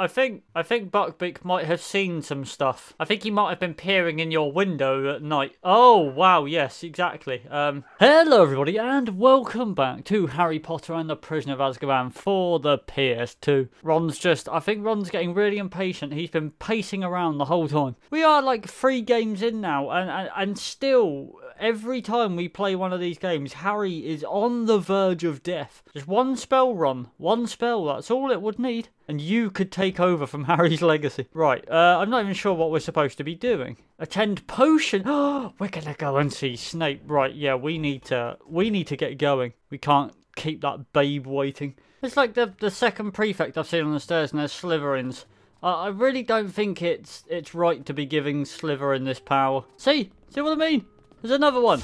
I think I think Buckbeak might have seen some stuff. I think he might have been peering in your window at night. Oh wow, yes, exactly. Um, hello everybody, and welcome back to Harry Potter and the Prisoner of Azkaban for the PS2. Ron's just, I think Ron's getting really impatient. He's been pacing around the whole time. We are like three games in now, and and, and still every time we play one of these games, Harry is on the verge of death. Just one spell run, one spell, that's all it would need. And you could take over from Harry's legacy. Right, uh, I'm not even sure what we're supposed to be doing. Attend potion. We're gonna go and see Snape. Right, yeah, we need to, we need to get going. We can't keep that babe waiting. It's like the the second prefect I've seen on the stairs and there's Slytherins. I I really don't think it's it's right to be giving Slytherin this power. See? See what I mean? There's another one.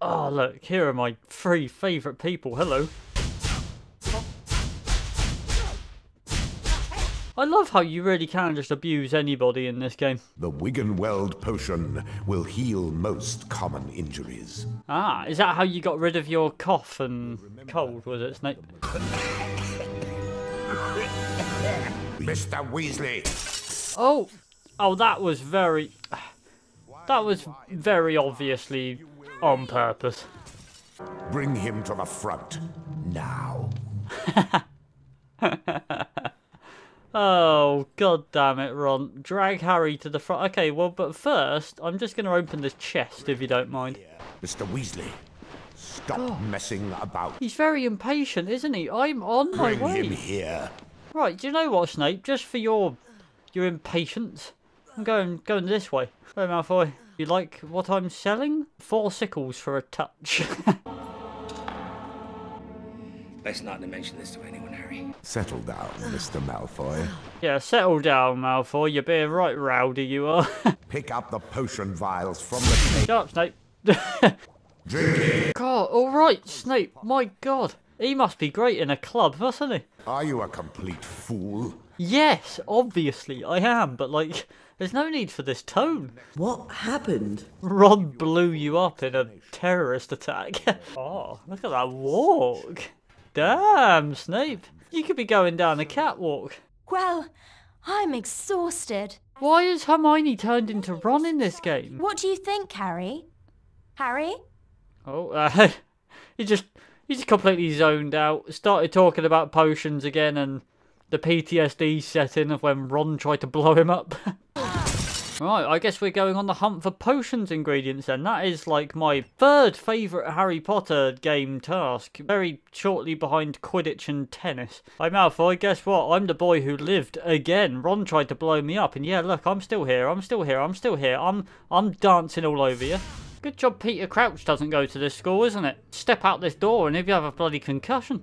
Oh, look, here are my three favourite people. Hello. I love how you really can just abuse anybody in this game. The Wiggenweld potion will heal most common injuries. Ah, is that how you got rid of your cough and cold, was it, Snape? Mr. Weasley! Oh, oh, that was very... That was very obviously on purpose. Bring him to the front. Now. Oh, god damn it, Ron. Drag Harry to the front. Okay, well, but first, I'm just going to open this chest, if you don't mind. Mr. Weasley, stop oh. messing about. He's very impatient, isn't he? I'm on my way. Bring him here. Right, do you know what, Snape? Just for your your impatience, I'm going going this way. Hey, Malfoy. You like what I'm selling? Four sickles for a touch. Best not to mention this to anyone, Harry. Settle down, ah. Mr. Malfoy. yeah, settle down, Malfoy. You're being right rowdy, you are. Pick up the potion vials from the Shut up, Snape. Drink it. God, alright, Snape. My god. He must be great in a club, mustn't he? Are you a complete fool? Yes, obviously I am, but like, there's no need for this tone. What happened? Ron blew you up in a terrorist attack. oh, look at that walk. Damn, Snape. You could be going down a catwalk. Well, I'm exhausted. Why has Hermione turned into Ron in this game? What do you think, Harry? Harry? Oh, uh, he just he just completely zoned out. Started talking about potions again, and the PTSD set in of when Ron tried to blow him up. right, I guess we're going on the hunt for potions ingredients then. That is like my third favourite Harry Potter game task, very shortly behind Quidditch and tennis. Hey Malfoy, guess what? I'm the boy who lived again. Ron tried to blow me up, and yeah, look, I'm still here. I'm still here. I'm still here. I'm I'm dancing all over you. Good job Peter Crouch doesn't go to this school, isn't it? Step out this door and if you have a bloody concussion.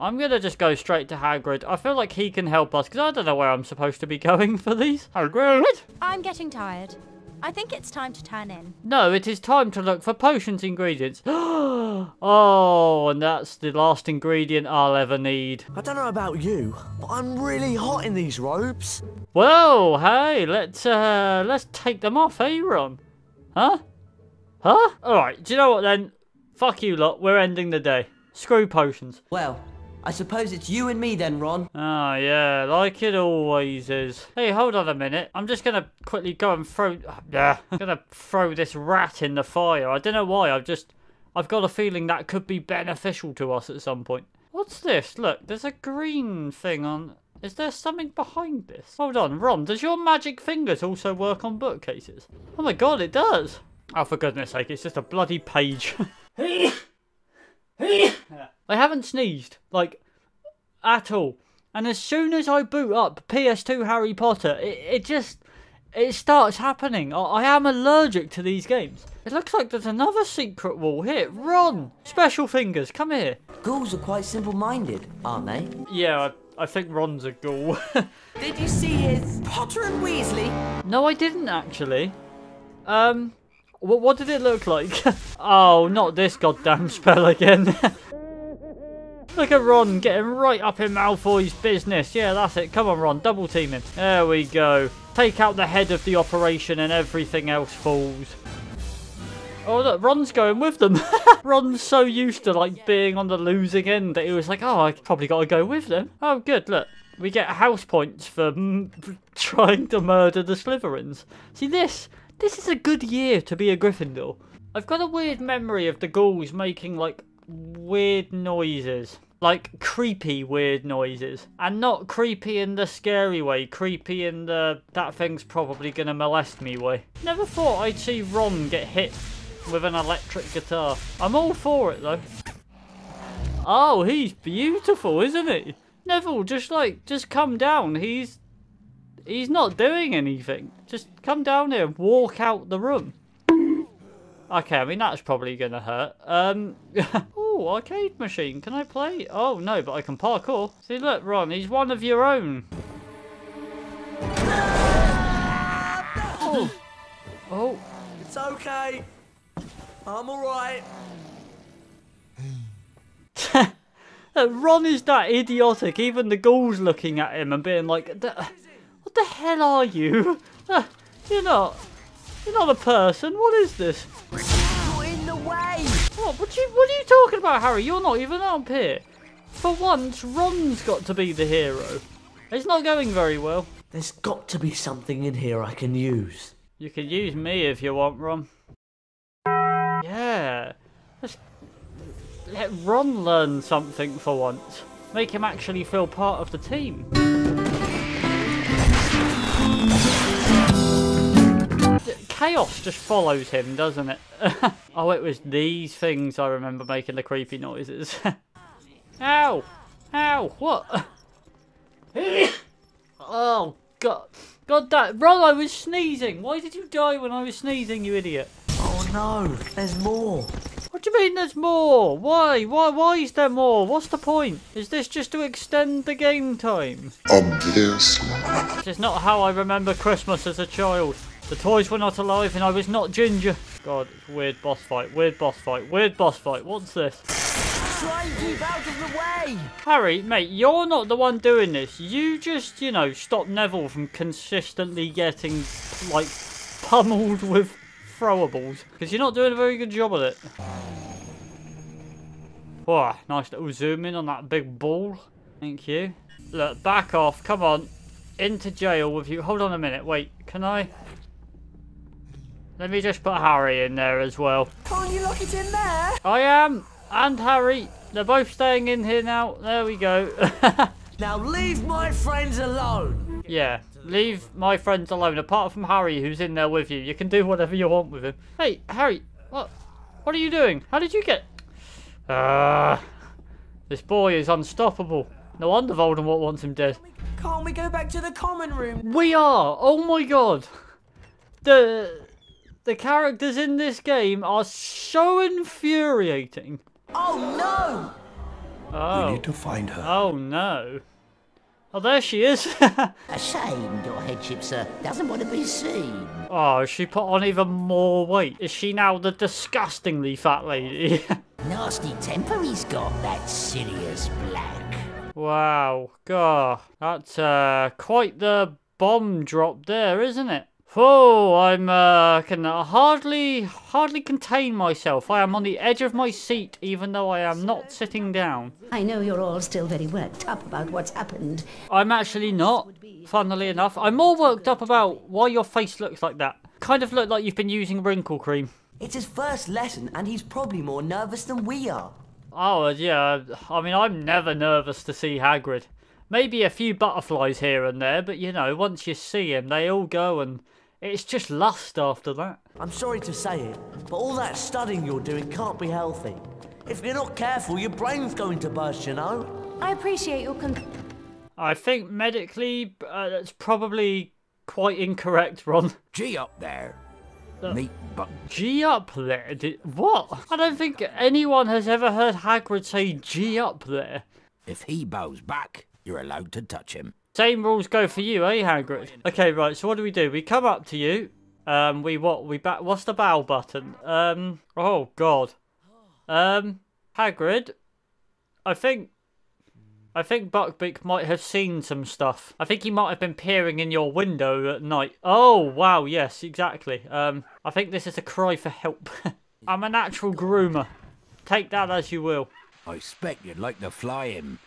I'm gonna just go straight to Hagrid. I feel like he can help us, because I don't know where I'm supposed to be going for these. Hagrid! I'm getting tired. I think it's time to turn in. No, it is time to look for potions ingredients. oh, and that's the last ingredient I'll ever need. I don't know about you, but I'm really hot in these robes. Well, hey, let's uh let's take them off, eh, Ron? Huh? Huh? Alright, do you know what then? Fuck you lot, we're ending the day. Screw potions. Well, I suppose it's you and me then, Ron. Ah, yeah, like it always is. Hey, hold on a minute. I'm just gonna quickly go and throw. Yeah, I'm gonna throw this rat in the fire. I don't know why. I've just. I've got a feeling that could be beneficial to us at some point. What's this? Look, there's a green thing on. Is there something behind this? Hold on, Ron, does your magic fingers also work on bookcases? Oh my god, it does! Oh, for goodness sake, it's just a bloody page. I haven't sneezed, like, at all. And as soon as I boot up PS2 Harry Potter, it, it just, it starts happening. I, I am allergic to these games. It looks like there's another secret wall here. Ron, special fingers, come here. Ghouls are quite simple-minded, aren't they? Yeah, I, I think Ron's a ghoul. Did you see his Potter and Weasley? no, I didn't actually. Um, what, what did it look like? oh, not this goddamn spell again. Look at Ron getting right up in Malfoy's business. Yeah, that's it. Come on, Ron. Double team him. There we go. Take out the head of the operation and everything else falls. Oh look, Ron's going with them. Ron's so used to like being on the losing end that he was like, oh, I probably got to go with them. Oh, good. Look, we get house points for trying to murder the Slytherins. See this? This is a good year to be a Gryffindor. I've got a weird memory of the ghouls making like weird noises. Like creepy weird noises. And not creepy in the scary way, creepy in the that thing's probably gonna molest me way. Never thought I'd see Ron get hit with an electric guitar. I'm all for it though. Oh, he's beautiful, isn't he? Neville, just like, just come down. He's, he's not doing anything. Just come down here and walk out the room. Okay, I mean, that's probably to hurt. Um, oh, arcade machine. Can I play? Oh, no, but I can parkour. See, look, Ron, he's one of your own. Oh. Oh. It's okay. I'm alright. Ron is that idiotic. Even the ghouls looking at him and being like, "The- "What the hell are you? You're not. You're not a person. What is this? You're in the way. What? What you? What are you talking about, Harry? You're not even up here. For once, Ron's got to be the hero. It's not going very well. There's got to be something in here I can use. You can use me if you want, Ron. Yeah. Let's let Ron learn something for once. Make him actually feel part of the team. Chaos just follows him, doesn't it? oh, it was these things I remember making the creepy noises. Ow! Ow! What? oh, God. God, that. Ron, I was sneezing. Why did you die when I was sneezing, you idiot? Oh no, there's more. What do you mean there's more? Why? Why why is there more? What's the point? Is this just to extend the game time? Obviously. This is not how I remember Christmas as a child. The toys were not alive and I was not ginger. God, weird boss fight, weird boss fight, weird boss fight. What's this? Try and keep out of the way. Harry, mate, you're not the one doing this. You just, you know, stop Neville from consistently getting, like, pummeled with throwables. Because you're not doing a very good job of it. Oh, nice little zoom in on that big ball. Thank you. Look, back off. Come on. Into jail with you. Hold on a minute. Wait, can I? Let me just put Harry in there as well. Can't you lock it in there? I am. And Harry. They're both staying in here now. There we go. Now leave my friends alone. Yeah, leave my friends alone, apart from Harry, who's in there with you. You can do whatever you want with him. Hey, Harry, what What are you doing? How did you get... Ah, this boy is unstoppable. No wonder Voldemort wants him dead. Can't we go back to the common room? We are! Oh my god! The... The characters in this game are so infuriating. Oh no! Oh. We need to find her. Oh no. Oh, there she is. Ashamed, your headship, sir. Doesn't want to be seen. oh, she put on even more weight. Is she now the disgustingly fat lady? Nasty temper he's got, that Sirius Black. wow. God. That's uh, quite the bomb drop there, isn't it? Oh, I'm uh, can hardly hardly contain myself. I am on the edge of my seat, even though I am not sitting down. I know you're all still very worked up about what's happened. I'm actually not. Funnily enough, I'm more worked up about why your face looks like that. Kind of look like you've been using wrinkle cream. It's his first lesson and he's probably more nervous than we are. Oh, uh, yeah. I mean, I'm never nervous to see Hagrid. Maybe a few butterflies here and there, but you know, once you see him, they all go and it's just lust after that. I'm sorry to say it, but all that studying you're doing can't be healthy. If you're not careful, your brain's going to burst, you know? I appreciate your con- I think medically, uh, that's probably quite incorrect, Ron. G up there. Uh, Meat but G up there? Did, what? I don't think anyone has ever heard Hagrid say G up there. if he bows back, you're allowed to touch him. Same rules go for you, eh, Hagrid? Okay, right. So what do we do? We come up to you. Um, we what? We back. What's the bow button? Um. Oh God. Um. Hagrid. I think. I think Buckbeak might have seen some stuff. I think he might have been peering in your window at night. Oh wow, yes, exactly. Um. I think this is a cry for help. I'm a natural groomer. Take that as you will. I expect you'd like to fly him.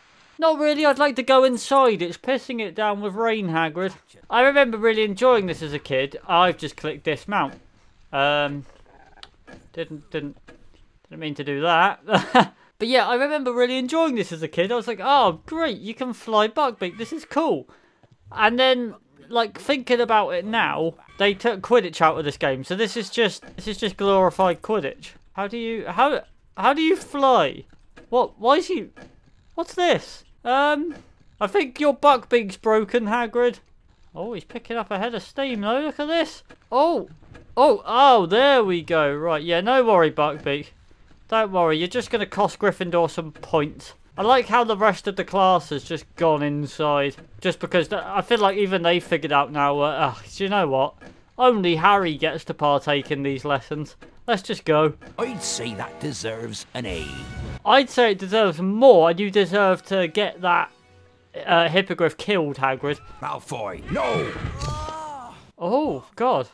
Not really, I'd like to go inside. It's pissing it down with rain, Hagrid. I remember really enjoying this as a kid. I've just clicked dismount. Um, didn't, didn't, didn't mean to do that. but yeah, I remember really enjoying this as a kid. I was like, oh, great, you can fly Buckbeak. This is cool. And then, like, thinking about it now, they took Quidditch out of this game. So this is just, this is just glorified Quidditch. How do you, how, how do you fly? What, why is he, what's this? Um, I think your Buckbeak's broken, Hagrid. Oh, he's picking up a head of steam though. Look at this. Oh, oh, oh, there we go. Right, yeah, no worry, Buckbeak. Don't worry, you're just going to cost Gryffindor some points. I like how the rest of the class has just gone inside. Just because I feel like even they figured out now, uh, uh, do you know what? Only Harry gets to partake in these lessons. Let's just go. I'd say that deserves an A. I'd say it deserves more, and you deserve to get that uh, hippogriff killed, Hagrid. Malfoy, no! Oh, God.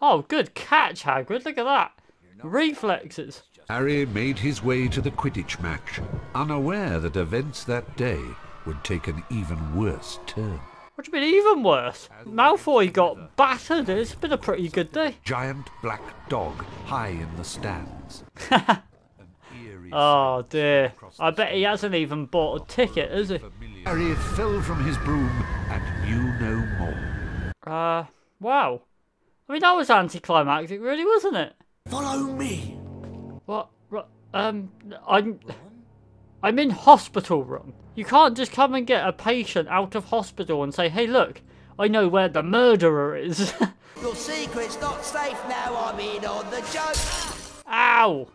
Oh, good catch, Hagrid. Look at that. Reflexes. Harry made his way to the Quidditch match, unaware that events that day would take an even worse turn. What do you mean even worse? Malfoy got battered. It's been a pretty good day. Giant black dog high in the stands. Oh dear. I bet he hasn't even bought a ticket, has he? Harry fell from his broom and knew no more. Uh, wow. I mean, that was anticlimactic, really, wasn't it? Follow me. What? Um, I'm... I'm in hospital, Ron. You can't just come and get a patient out of hospital and say, hey, look, I know where the murderer is. Your secret's not safe now I'm in on the joke. Ow!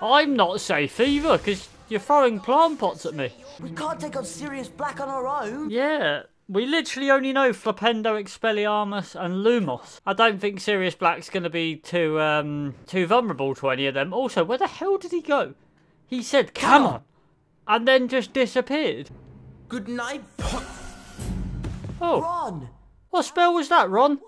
I'm not safe either, because you're throwing plant pots at me. We can't take on Sirius Black on our own. Yeah, we literally only know Flipendo, Expelliarmus, and Lumos. I don't think Sirius Black's going to be too um too vulnerable to any of them. Also, where the hell did he go? He said, "Come on," and then just disappeared. Good night, Oh, Ron. what spell was that, Ron?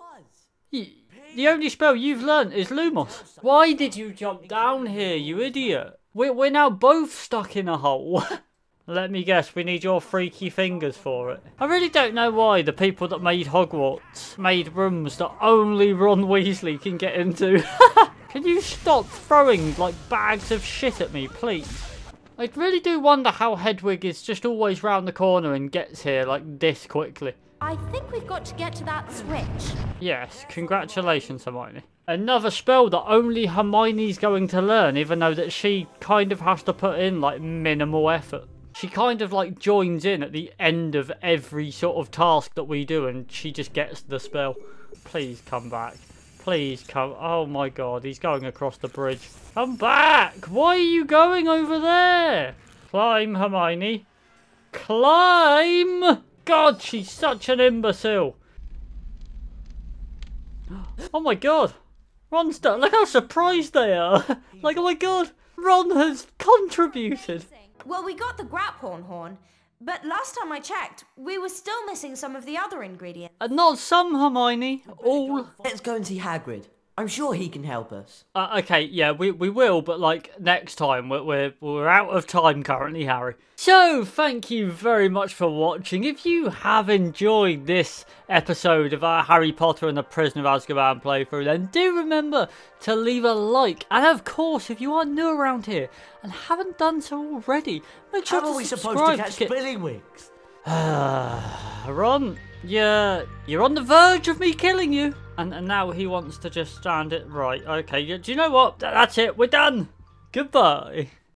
The only spell you've learnt is Lumos. Why did you jump down here, you idiot? We're, we're now both stuck in a hole. Let me guess, we need your freaky fingers for it. I really don't know why the people that made Hogwarts made rooms that only Ron Weasley can get into. can you stop throwing, like, bags of shit at me, please? I really do wonder how Hedwig is just always round the corner and gets here, like, this quickly. I think we've got to get to that switch. Yes, congratulations, Hermione. Another spell that only Hermione's going to learn, even though that she kind of has to put in like minimal effort. She kind of like joins in at the end of every sort of task that we do, and she just gets the spell. Please come back. Please come. Oh my god, he's going across the bridge. Come back! Why are you going over there? Climb, Hermione. Climb! God, she's such an imbecile. Oh my god. Ron's done. Look how surprised they are. like, oh my god. Ron has contributed. Well, we got the Graphorn horn, but last time I checked, we were still missing some of the other ingredients. And not some, Hermione. All. Let's go and see Hagrid. I'm sure he can help us. Uh, okay, yeah, we, we will, but like next time. We're, we're, we're out of time currently, Harry. So, thank you very much for watching. If you have enjoyed this episode of our Harry Potter and the Prisoner of Azkaban playthrough, then do remember to leave a like. And of course, if you are new around here and haven't done so already, make sure How to are we supposed to catch get- Spillingwigs? Ron, you're, you're on the verge of me killing you. And, and now he wants to just stand it right. Okay, do you know what? That's it. We're done. Goodbye.